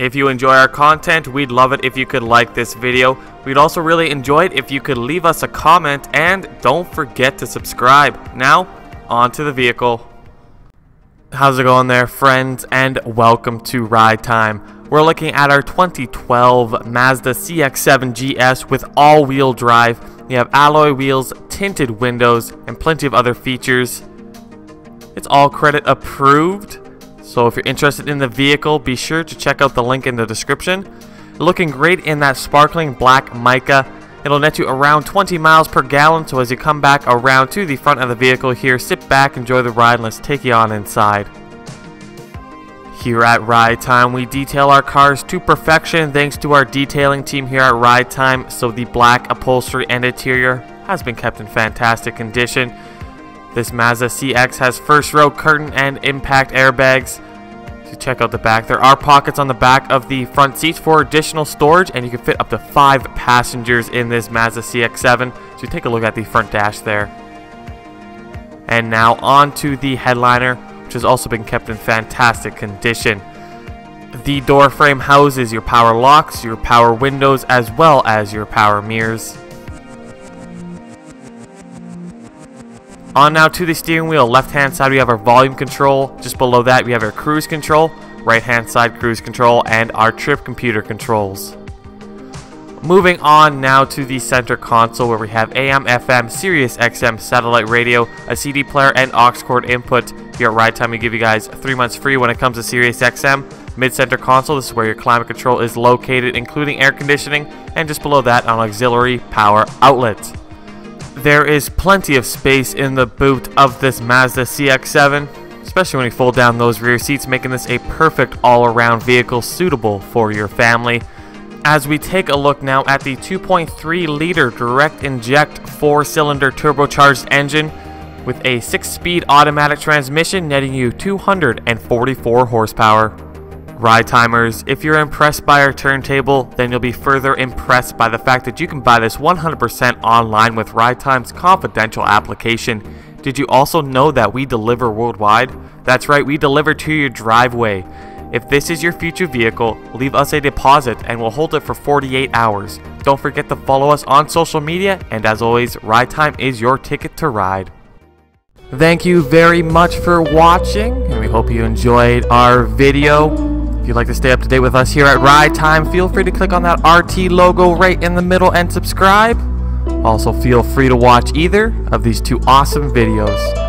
If you enjoy our content, we'd love it if you could like this video. We'd also really enjoy it if you could leave us a comment and don't forget to subscribe. Now, on to the vehicle. How's it going there, friends, and welcome to Ride Time. We're looking at our 2012 Mazda CX-7 GS with all-wheel drive. You have alloy wheels, tinted windows, and plenty of other features. It's all credit approved. So if you're interested in the vehicle, be sure to check out the link in the description. Looking great in that sparkling black mica. It'll net you around 20 miles per gallon, so as you come back around to the front of the vehicle here, sit back, enjoy the ride, and let's take you on inside. Here at Ride Time, we detail our cars to perfection thanks to our detailing team here at Ride Time, so the black upholstery and interior has been kept in fantastic condition. This Mazda CX has first row curtain and impact airbags. To check out the back, there are pockets on the back of the front seats for additional storage, and you can fit up to five passengers in this Mazda CX-7. So take a look at the front dash there. And now on to the headliner, which has also been kept in fantastic condition. The door frame houses your power locks, your power windows, as well as your power mirrors. On now to the steering wheel, left hand side we have our volume control, just below that we have our cruise control, right hand side cruise control, and our trip computer controls. Moving on now to the center console where we have AM, FM, Sirius XM satellite radio, a CD player, and aux cord input. Here at Ride Time we give you guys 3 months free when it comes to Sirius XM. Mid-center console, this is where your climate control is located, including air conditioning, and just below that an auxiliary power outlet. There is plenty of space in the boot of this Mazda CX-7, especially when you fold down those rear seats, making this a perfect all-around vehicle suitable for your family. As we take a look now at the 2.3 liter direct inject 4 cylinder turbocharged engine with a 6 speed automatic transmission netting you 244 horsepower. Ride timers, if you're impressed by our turntable, then you'll be further impressed by the fact that you can buy this 100% online with Ride Time's confidential application. Did you also know that we deliver worldwide? That's right, we deliver to your driveway. If this is your future vehicle, leave us a deposit and we'll hold it for 48 hours. Don't forget to follow us on social media, and as always, Ride Time is your ticket to ride. Thank you very much for watching, and we hope you enjoyed our video. You'd like to stay up to date with us here at Ride Time, feel free to click on that RT logo right in the middle and subscribe. Also, feel free to watch either of these two awesome videos.